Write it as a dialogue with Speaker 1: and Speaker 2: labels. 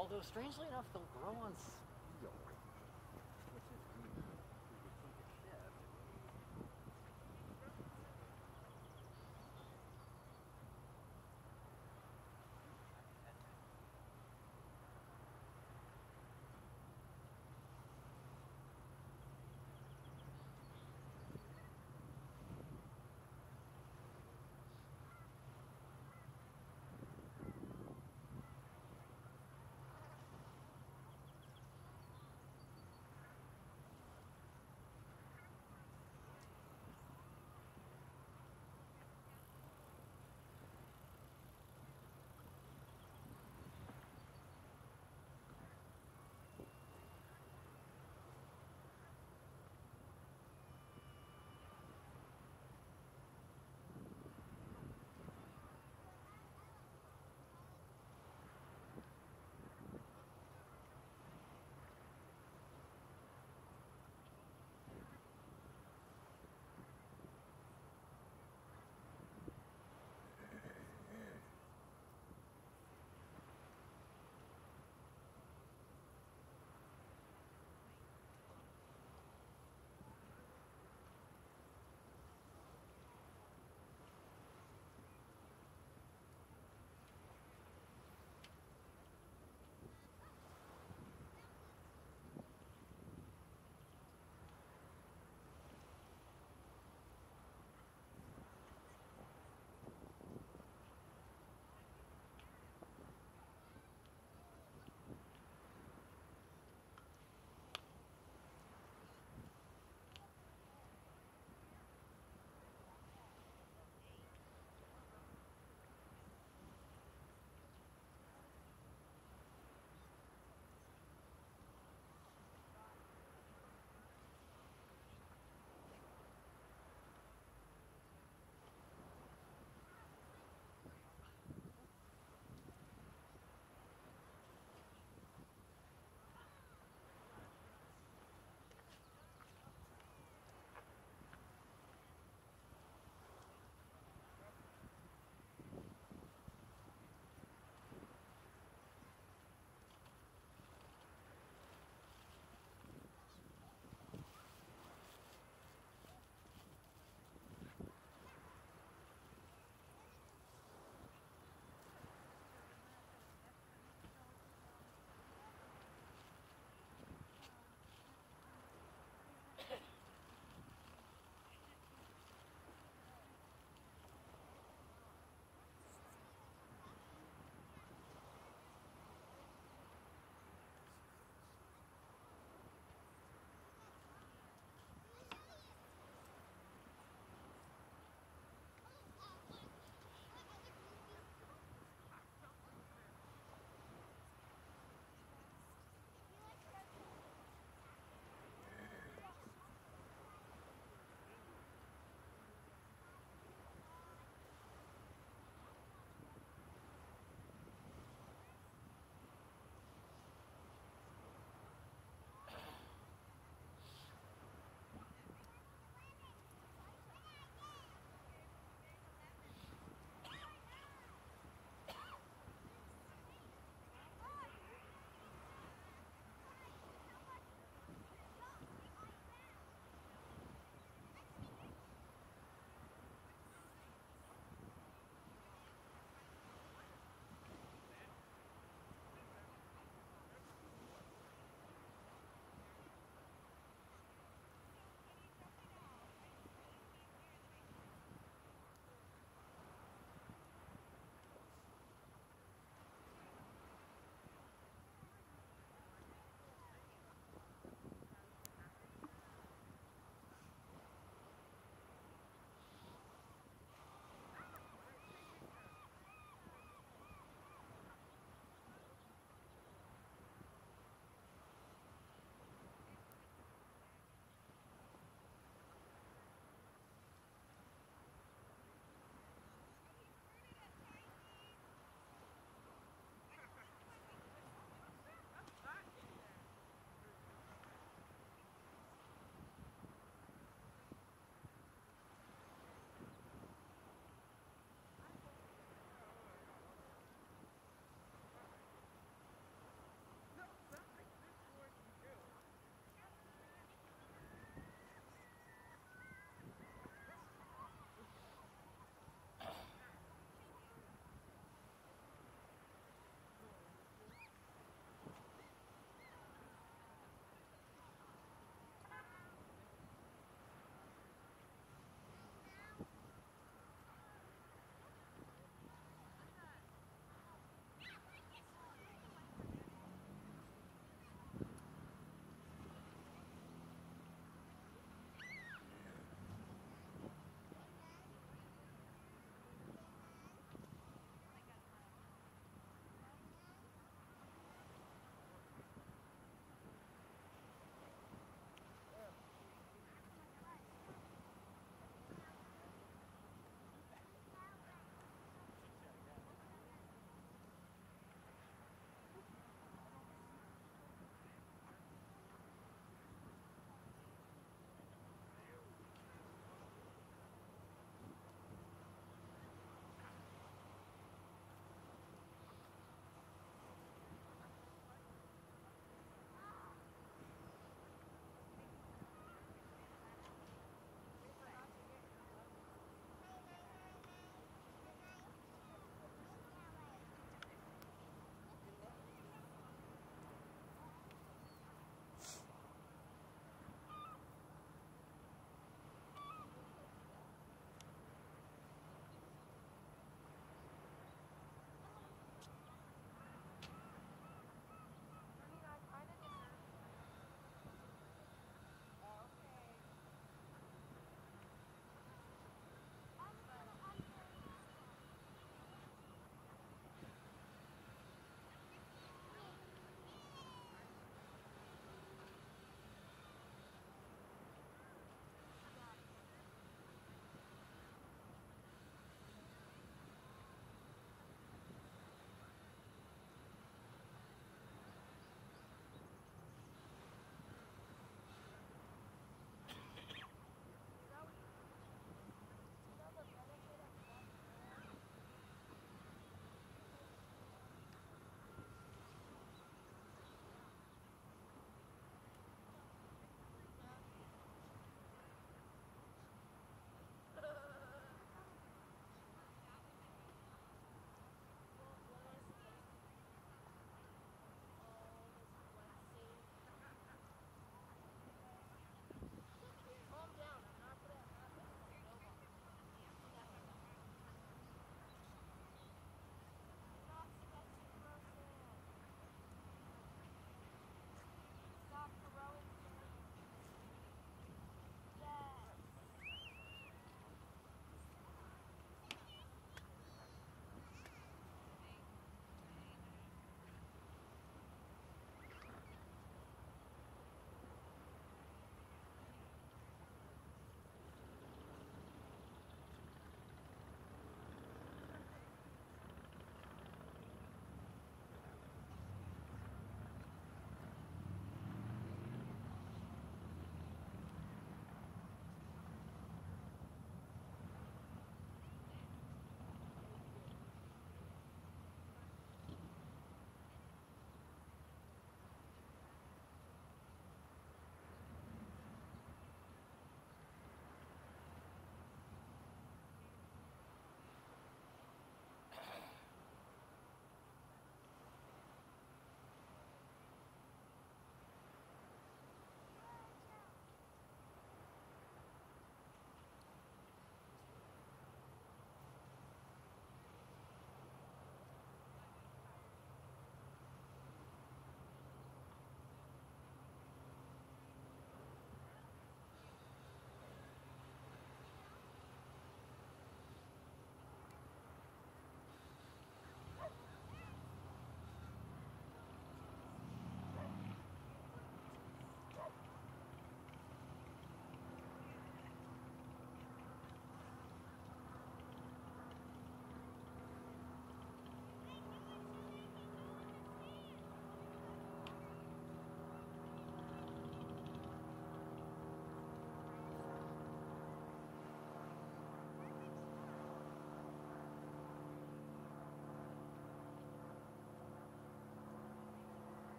Speaker 1: Although strangely enough, they'll grow on